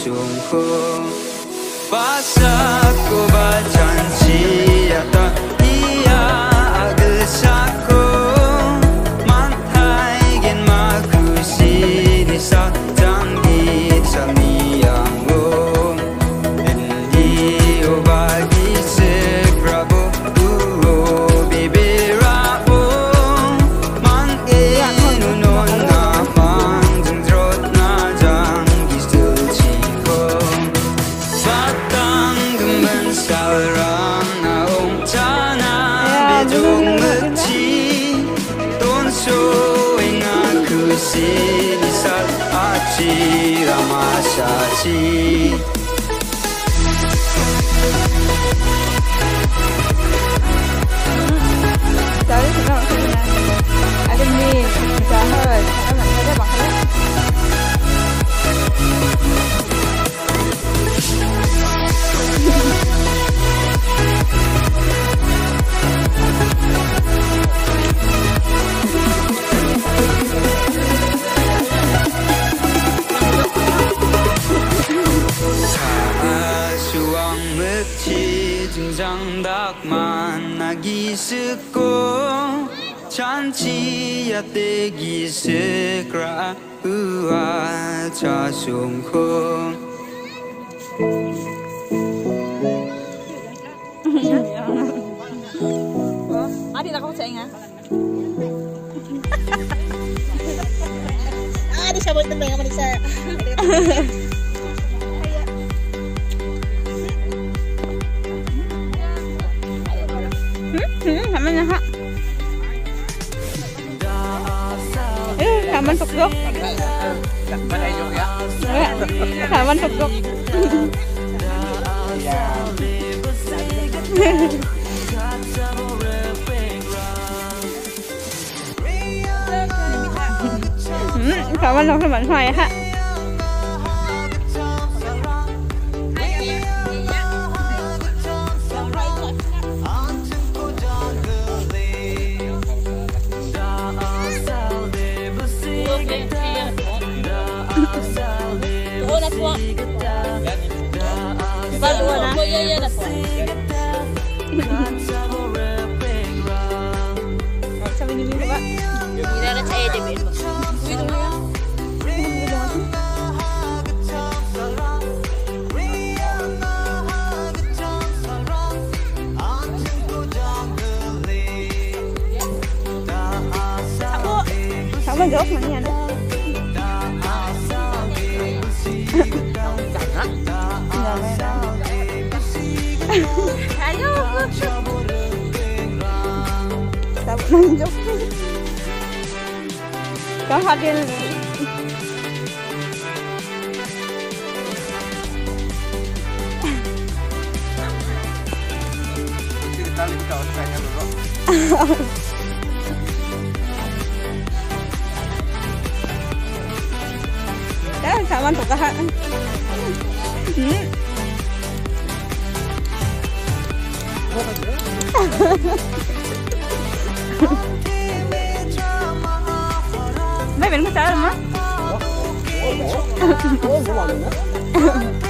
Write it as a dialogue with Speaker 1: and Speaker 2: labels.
Speaker 1: sungguh Pas 둥그치 돈소잉아 그 시리살 아치라 마샤지. Meti jengjang dakman nagi seko chanchi yate gi sekra ua cha sung ko
Speaker 2: Adik nak kamu saya ingat.
Speaker 3: Ah, di sabot na mga manisa. Hmm,
Speaker 2: sama นะฮะเอ๊ะขามันตกยกขามันตกยกขามันลงสมันไฟค่ะ
Speaker 3: po. Baluwa na. Kuya yan na po.
Speaker 2: Sabi ni Mimi ba?
Speaker 3: Ginara sa Edemir ba? Uy, tumayo.
Speaker 2: Sama jawab mana ada? 刚好给你。
Speaker 4: 这个单子不找，再加多
Speaker 2: 少？kawan kakak hmm. Mbak, bener masalah, Mbak? Oh, oh.